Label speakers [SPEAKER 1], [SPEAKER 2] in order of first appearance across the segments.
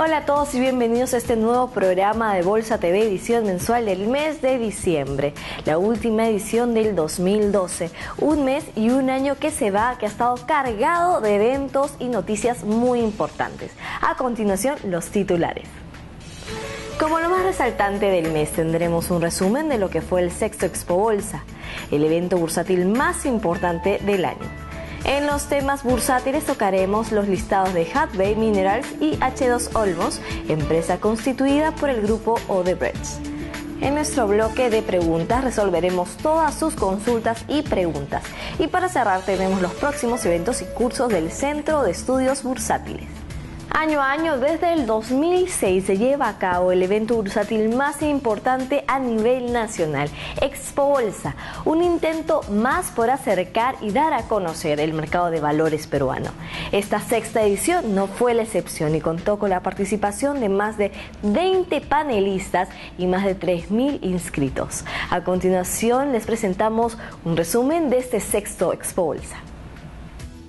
[SPEAKER 1] Hola a todos y bienvenidos a este nuevo programa de Bolsa TV, edición mensual del mes de diciembre, la última edición del 2012. Un mes y un año que se va, que ha estado cargado de eventos y noticias muy importantes. A continuación, los titulares. Como lo más resaltante del mes tendremos un resumen de lo que fue el sexto Expo Bolsa, el evento bursátil más importante del año. En los temas bursátiles tocaremos los listados de Hatbay Minerals y H2 Olmos, empresa constituida por el grupo Odebrecht. En nuestro bloque de preguntas resolveremos todas sus consultas y preguntas. Y para cerrar tenemos los próximos eventos y cursos del Centro de Estudios Bursátiles. Año a año, desde el 2006, se lleva a cabo el evento bursátil más importante a nivel nacional, Expo Bolsa, un intento más por acercar y dar a conocer el mercado de valores peruano. Esta sexta edición no fue la excepción y contó con la participación de más de 20 panelistas y más de 3.000 inscritos. A continuación, les presentamos un resumen de este sexto Expo Bolsa.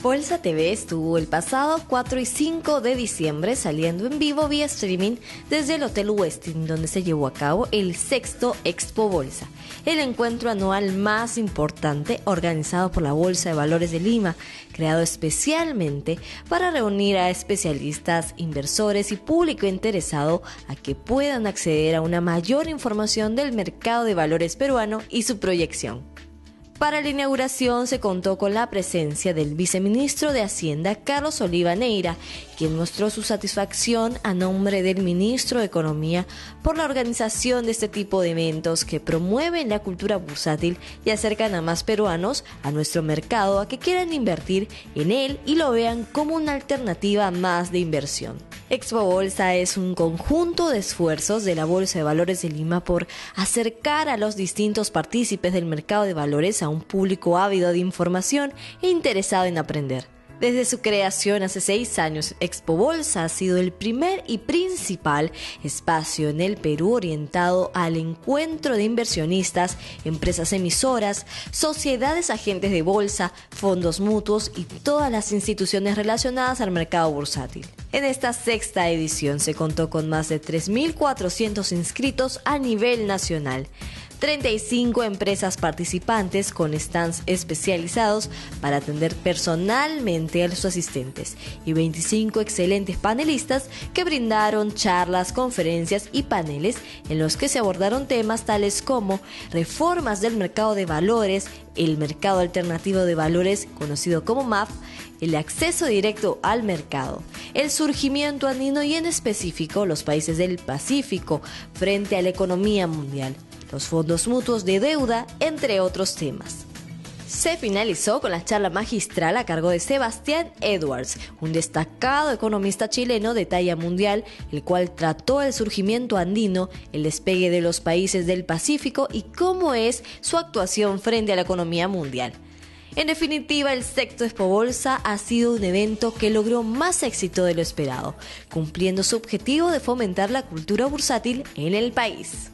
[SPEAKER 1] Bolsa TV estuvo el pasado 4 y 5 de diciembre saliendo en vivo vía streaming desde el Hotel Westin, donde se llevó a cabo el sexto Expo Bolsa, el encuentro anual más importante organizado por la Bolsa de Valores de Lima, creado especialmente para reunir a especialistas, inversores y público interesado a que puedan acceder a una mayor información del mercado de valores peruano y su proyección. Para la inauguración se contó con la presencia del viceministro de Hacienda, Carlos Oliva Neira, quien mostró su satisfacción a nombre del ministro de Economía por la organización de este tipo de eventos que promueven la cultura bursátil y acercan a más peruanos a nuestro mercado a que quieran invertir en él y lo vean como una alternativa más de inversión. Expo Bolsa es un conjunto de esfuerzos de la Bolsa de Valores de Lima por acercar a los distintos partícipes del mercado de valores a un público ávido de información e interesado en aprender. Desde su creación hace seis años, Expo Bolsa ha sido el primer y principal espacio en el Perú orientado al encuentro de inversionistas, empresas emisoras, sociedades agentes de bolsa, fondos mutuos y todas las instituciones relacionadas al mercado bursátil. En esta sexta edición se contó con más de 3.400 inscritos a nivel nacional. 35 empresas participantes con stands especializados para atender personalmente a los asistentes y 25 excelentes panelistas que brindaron charlas, conferencias y paneles en los que se abordaron temas tales como reformas del mercado de valores, el mercado alternativo de valores conocido como MAF, el acceso directo al mercado, el surgimiento andino y en específico los países del Pacífico frente a la economía mundial los fondos mutuos de deuda, entre otros temas. Se finalizó con la charla magistral a cargo de Sebastián Edwards, un destacado economista chileno de talla mundial, el cual trató el surgimiento andino, el despegue de los países del Pacífico y cómo es su actuación frente a la economía mundial. En definitiva, el sexto Expo Bolsa ha sido un evento que logró más éxito de lo esperado, cumpliendo su objetivo de fomentar la cultura bursátil en el país.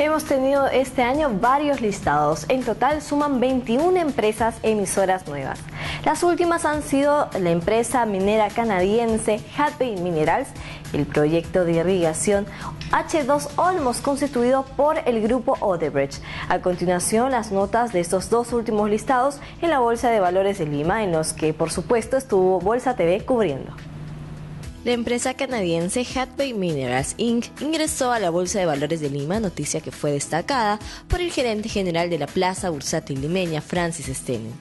[SPEAKER 1] Hemos tenido este año varios listados. En total suman 21 empresas emisoras nuevas. Las últimas han sido la empresa minera canadiense Happy Minerals, el proyecto de irrigación H2 Olmos constituido por el grupo Odebrecht. A continuación, las notas de estos dos últimos listados en la Bolsa de Valores de Lima, en los que por supuesto estuvo Bolsa TV cubriendo. La empresa canadiense Hatbay Minerals Inc. ingresó a la Bolsa de Valores de Lima, noticia que fue destacada por el gerente general de la Plaza Bursátil Limeña, Francis Stenning.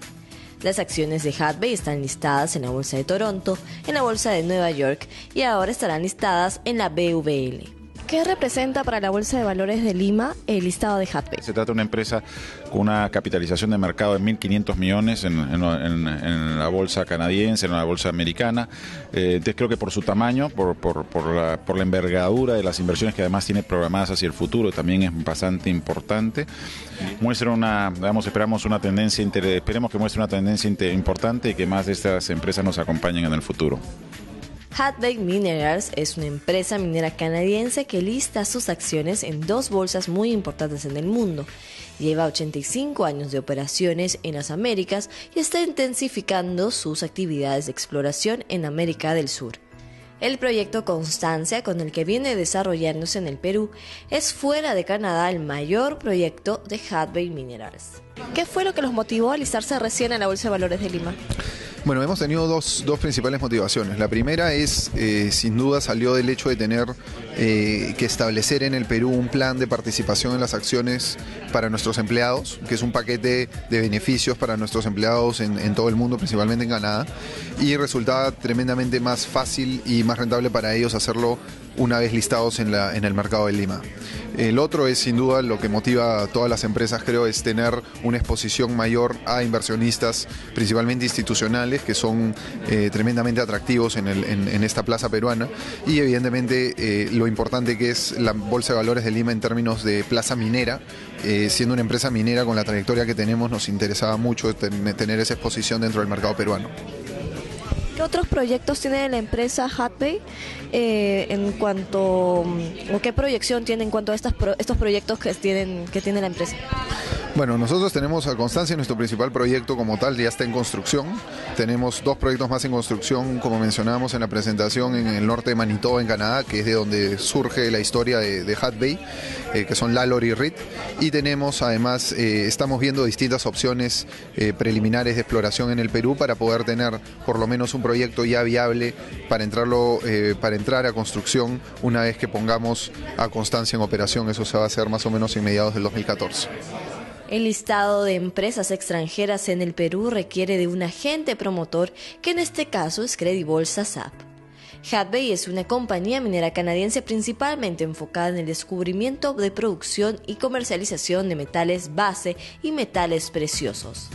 [SPEAKER 1] Las acciones de Hatbay están listadas en la Bolsa de Toronto, en la Bolsa de Nueva York y ahora estarán listadas en la BVL. ¿Qué representa para la Bolsa de Valores de Lima el listado de Hatbay?
[SPEAKER 2] Se trata de una empresa con una capitalización de mercado de 1.500 millones en, la bolsa canadiense, en la bolsa americana. Eh, entonces creo que por su tamaño, por, la, envergadura de las inversiones que además tiene programadas hacia el futuro, también es bastante importante. Muestra una, digamos, esperamos una tendencia, esperemos que muestre una tendencia importante y que más de estas empresas nos acompañen en el futuro.
[SPEAKER 1] Hatbay Minerals es una empresa minera canadiense que lista sus acciones en dos bolsas muy importantes en el mundo. Lleva 85 años de operaciones en las Américas y está intensificando sus actividades de exploración en América del Sur. El proyecto Constancia, con el que viene desarrollándose en el Perú, es fuera de Canadá el mayor proyecto de Hadley Minerals. ¿Qué fue lo que los motivó a alistarse recién en la Bolsa de Valores de Lima?
[SPEAKER 3] Bueno, hemos tenido dos, dos principales motivaciones. La primera es, eh, sin duda, salió del hecho de tener eh, que establecer en el Perú un plan de participación en las acciones para nuestros empleados, que es un paquete de beneficios para nuestros empleados en, en todo el mundo, principalmente en Canadá, y resultaba tremendamente más fácil y más rentable para ellos hacerlo una vez listados en, el mercado de Lima. El otro es sin duda lo que motiva a todas las empresas, creo, es tener una exposición mayor a inversionistas, principalmente institucionales, que son eh, tremendamente atractivos en, esta plaza peruana. Y evidentemente eh, lo importante que es la Bolsa de Valores de Lima en términos de plaza minera. Eh, siendo una empresa minera con la trayectoria que tenemos, nos interesaba mucho tener esa exposición dentro del mercado peruano.
[SPEAKER 1] ¿Qué otros proyectos tiene la empresa Hatbay eh, en cuanto, mm, o qué proyección tiene en cuanto a estos proyectos que, tienen, que tiene la empresa?
[SPEAKER 3] Bueno, nosotros tenemos a Constancia, nuestro principal proyecto como tal, ya está en construcción. Tenemos dos proyectos más en construcción, como mencionábamos en la presentación, en el norte de Manitoba, en Canadá, que es de donde surge la historia de, Hat Bay, eh, que son Lalor y Rit. Y tenemos además, eh, estamos viendo distintas opciones eh, preliminares de exploración en el Perú para poder tener por lo menos un proyecto ya viable para, entrarlo, para entrar a construcción una vez que pongamos a Constancia en operación. Eso se va a hacer más o menos en mediados del 2014.
[SPEAKER 1] El listado de empresas extranjeras en el Perú requiere de un agente promotor, que en este caso es Credibolsa SAP. Hadbay es una compañía minera canadiense principalmente enfocada en el descubrimiento de producción y comercialización de metales base y metales preciosos.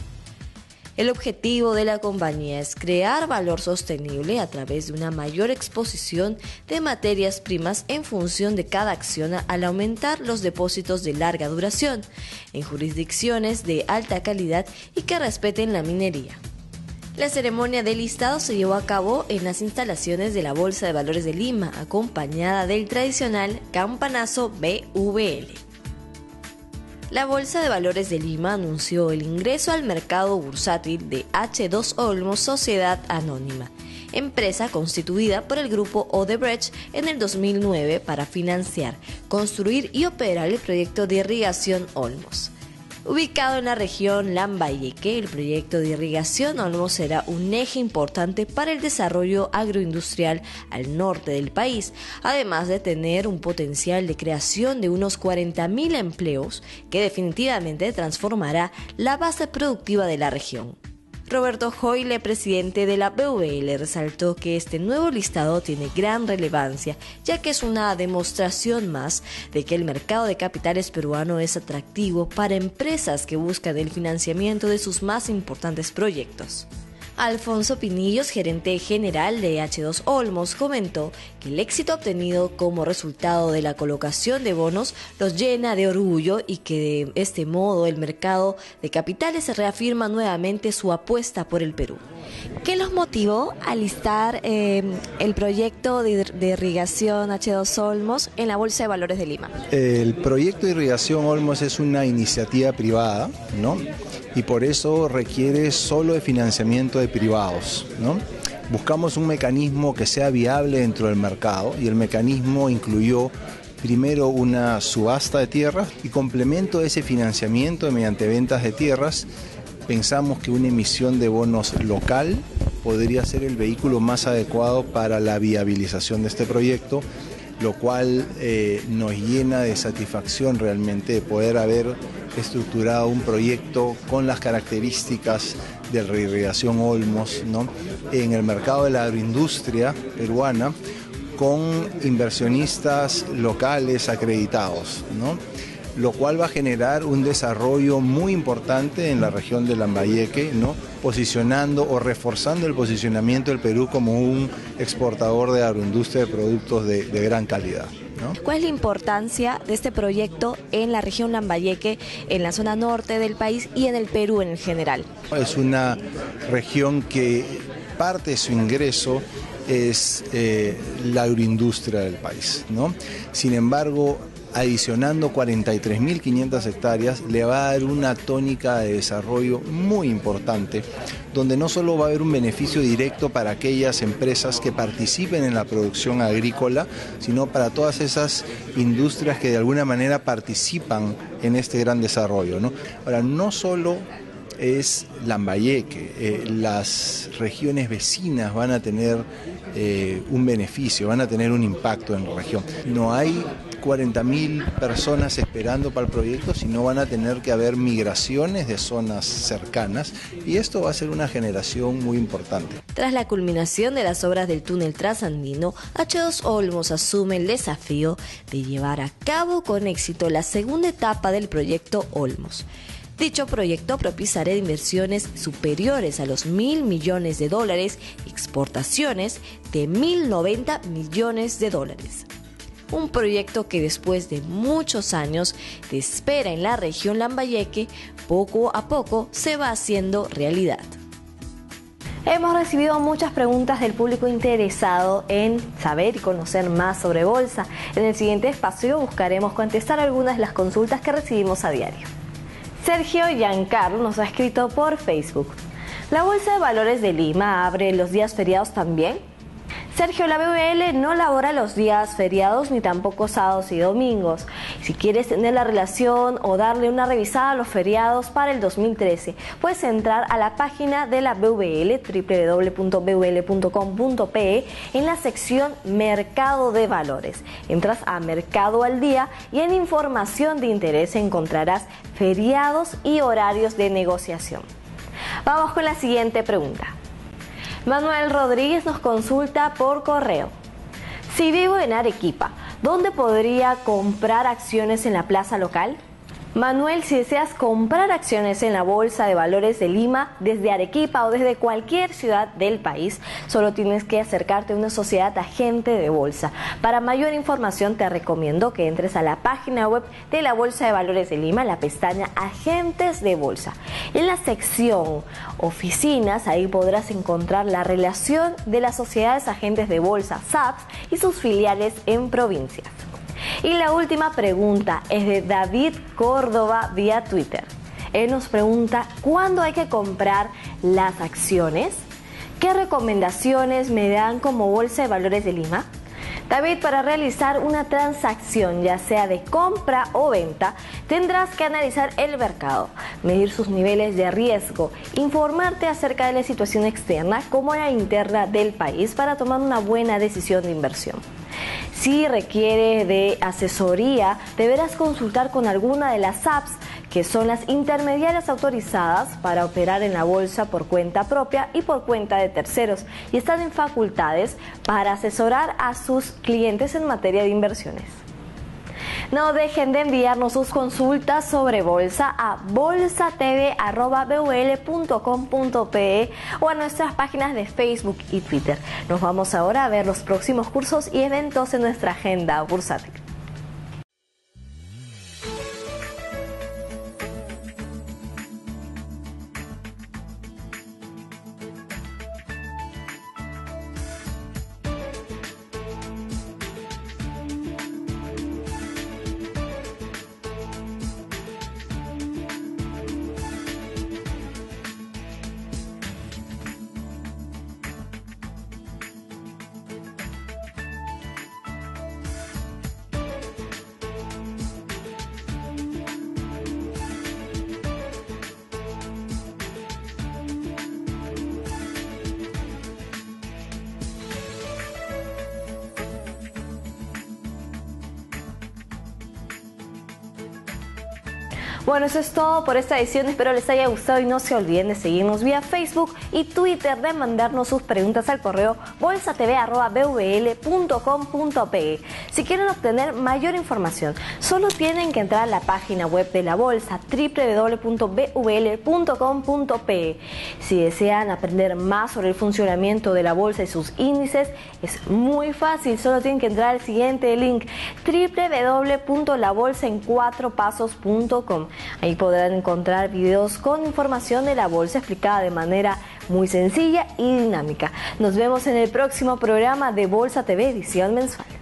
[SPEAKER 1] El objetivo de la compañía es crear valor sostenible a través de una mayor exposición de materias primas en función de cada acción al aumentar los depósitos de larga duración en jurisdicciones de alta calidad y que respeten la minería. La ceremonia de listado se llevó a cabo en las instalaciones de la Bolsa de Valores de Lima, acompañada del tradicional campanazo BVL la Bolsa de Valores de Lima anunció el ingreso al mercado bursátil de H2 Olmos Sociedad Anónima, empresa constituida por el grupo Odebrecht en el 2009 para financiar, construir y operar el proyecto de irrigación Olmos. Ubicado en la región Lambayeque, el proyecto de irrigación Olmos será un eje importante para el desarrollo agroindustrial al norte del país, además de tener un potencial de creación de unos 40.000 empleos que definitivamente transformará la base productiva de la región. Roberto Hoyle, presidente de la BVL, resaltó que este nuevo listado tiene gran relevancia, ya que es una demostración más de que el mercado de capitales peruano es atractivo para empresas que buscan el financiamiento de sus más importantes proyectos. Alfonso Pinillos, gerente general de H2 Olmos, comentó que el éxito obtenido como resultado de la colocación de bonos los llena de orgullo y que de este modo el mercado de capitales se reafirma nuevamente su apuesta por el Perú. ¿Qué los motivó a listar eh, el proyecto de, de, irrigación H2 Olmos en la Bolsa de Valores de Lima?
[SPEAKER 4] El proyecto de irrigación Olmos es una iniciativa privada, ¿no? Y por eso requiere solo de financiamiento de privados. ¿no? Buscamos un mecanismo que sea viable dentro del mercado y el mecanismo incluyó primero una subasta de tierras y complemento de ese financiamiento mediante ventas de tierras, pensamos que una emisión de bonos local podría ser el vehículo más adecuado para la viabilización de este proyecto lo cual eh, nos llena de satisfacción realmente de poder haber estructurado un proyecto con las características de reirrigación Olmos en el mercado de la agroindustria peruana con inversionistas locales acreditados. lo cual va a generar un desarrollo muy importante en la región de Lambayeque, posicionando o reforzando el posicionamiento del Perú como un exportador de agroindustria de productos de, gran calidad.
[SPEAKER 1] ¿Cuál es la importancia de este proyecto en la región Lambayeque, en la zona norte del país y en el Perú en general?
[SPEAKER 4] Es una región que parte de su ingreso es eh, la agroindustria del país. ¿no? Sin embargo, adicionando 43.500 hectáreas, le va a dar una tónica de desarrollo muy importante, donde no solo va a haber un beneficio directo para aquellas empresas que participen en la producción agrícola, sino para todas esas industrias que de alguna manera participan en este gran desarrollo. Ahora, no solo es Lambayeque. Eh, las regiones vecinas van a tener eh, un beneficio, van a tener un impacto en la región. No hay 40.000 personas esperando para el proyecto, sino van a tener que haber migraciones de zonas cercanas y esto va a ser una generación muy importante.
[SPEAKER 1] Tras la culminación de las obras del túnel trasandino, H2 Olmos asume el desafío de llevar a cabo con éxito la segunda etapa del proyecto Olmos. Dicho proyecto propiciará inversiones superiores a los mil millones de dólares exportaciones de mil noventa millones de dólares. Un proyecto que después de muchos años de espera en la región Lambayeque, poco a poco se va haciendo realidad. Hemos recibido muchas preguntas del público interesado en saber y conocer más sobre bolsa. En el siguiente espacio buscaremos contestar algunas de las consultas que recibimos a diario. Sergio Giancarlo nos ha escrito por Facebook. ¿La Bolsa de Valores de Lima abre los días feriados también? Sergio, la BBL no labora los días feriados ni tampoco sábados y domingos. Si quieres tener la relación o darle una revisada a los feriados para el 2013, puedes entrar a la página de la BVL, www.bvl.com.pe, en la sección Mercado de Valores. Entras a Mercado al Día y en Información de Interés encontrarás feriados y horarios de negociación. Vamos con la siguiente pregunta. Manuel Rodríguez nos consulta por correo. Si vivo en Arequipa, ¿dónde podría comprar acciones en la plaza local? Manuel, si deseas comprar acciones en la Bolsa de Valores de Lima desde Arequipa o desde cualquier ciudad del país, solo tienes que acercarte a una sociedad agente de bolsa. Para mayor información te recomiendo que entres a la página web de la Bolsa de Valores de Lima, la pestaña Agentes de Bolsa. En la sección Oficinas, ahí podrás encontrar la relación de las sociedades agentes de bolsa, SAPS, y sus filiales en provincias. Y la última pregunta es de David Córdoba vía Twitter. Él nos pregunta, ¿cuándo hay que comprar las acciones? ¿Qué recomendaciones me dan como Bolsa de Valores de Lima? David, para realizar una transacción, ya sea de compra o venta, tendrás que analizar el mercado, medir sus niveles de riesgo, informarte acerca de la situación externa como la interna del país para tomar una buena decisión de inversión. Si requiere de asesoría, deberás consultar con alguna de las apps que son las intermediarias autorizadas para operar en la bolsa por cuenta propia y por cuenta de terceros y están en facultades para asesorar a sus clientes en materia de inversiones. No dejen de enviarnos sus consultas sobre bolsa a bolsatv.bul.com.pe o a nuestras páginas de Facebook y Twitter. Nos vamos ahora a ver los próximos cursos y eventos en nuestra agenda bursátil. Bueno, eso es todo por esta edición. Espero les haya gustado y no se olviden de seguirnos vía Facebook y Twitter, de mandarnos sus preguntas al correo bolsatv.bvl.com.pe. Si quieren obtener mayor información, solo tienen que entrar a la página web de la bolsa www.bvl.com.pe. Si desean aprender más sobre el funcionamiento de la bolsa y sus índices, es muy fácil. Solo tienen que entrar al siguiente link www.labolsaencuatropasos.com. Ahí podrán encontrar videos con información de la bolsa explicada de manera muy sencilla y dinámica. Nos vemos en el próximo programa de Bolsa TV edición mensual.